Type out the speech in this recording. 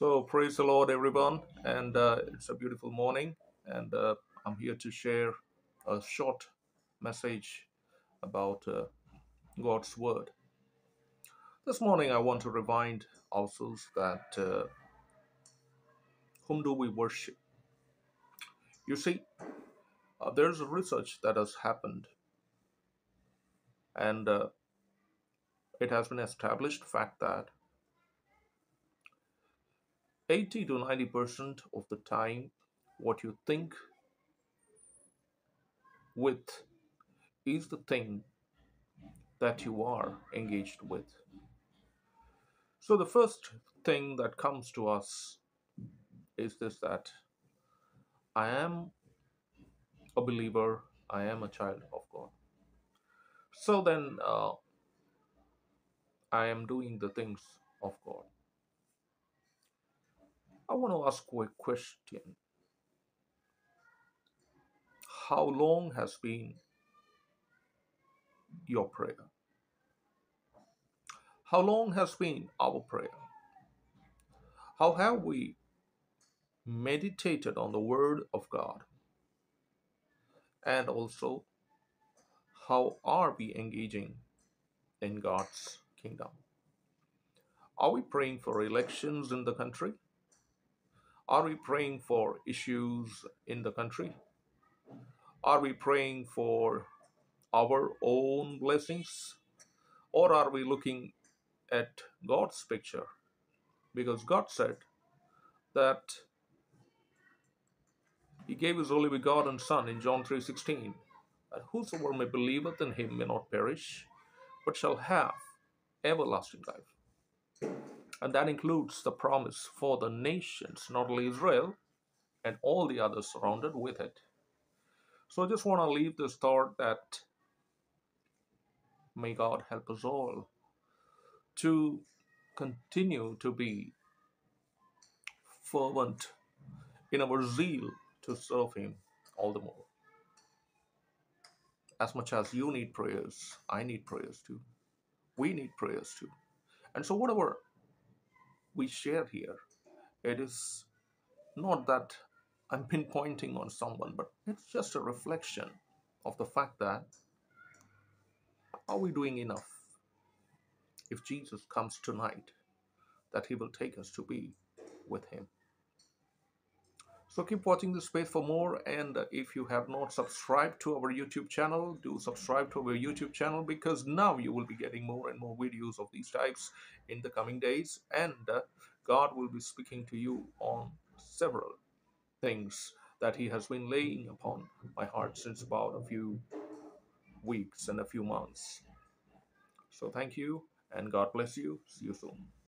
So, praise the Lord, everyone. And uh, it's a beautiful morning. And uh, I'm here to share a short message about uh, God's Word. This morning, I want to remind ourselves that uh, whom do we worship? You see, uh, there's a research that has happened, and uh, it has been established fact that 80 to 90 percent of the time, what you think with is the thing that you are engaged with. So, the first thing that comes to us is this that I am a believer, I am a child of God. So, then uh, I am doing the things of God. I want to ask you a question How long has been your prayer? How long has been our prayer? How have we meditated on the Word of God? And also, how are we engaging in God's kingdom? Are we praying for elections in the country? Are we praying for issues in the country? Are we praying for our own blessings? Or are we looking at God's picture? Because God said that He gave His only begotten Son in John 3:16, that whosoever may believeth in Him may not perish, but shall have everlasting life. And that includes the promise for the nations, not only Israel, and all the others surrounded with it. So I just want to leave this thought that may God help us all to continue to be fervent in our zeal to serve Him all the more. As much as you need prayers, I need prayers too. We need prayers too. And so, whatever we share here, it is not that I'm pinpointing on someone, but it's just a reflection of the fact that are we doing enough? If Jesus comes tonight, that he will take us to be with him. So keep watching this space for more. And if you have not subscribed to our YouTube channel, do subscribe to our YouTube channel because now you will be getting more and more videos of these types in the coming days. And God will be speaking to you on several things that He has been laying upon my heart since about a few weeks and a few months. So thank you and God bless you. See you soon.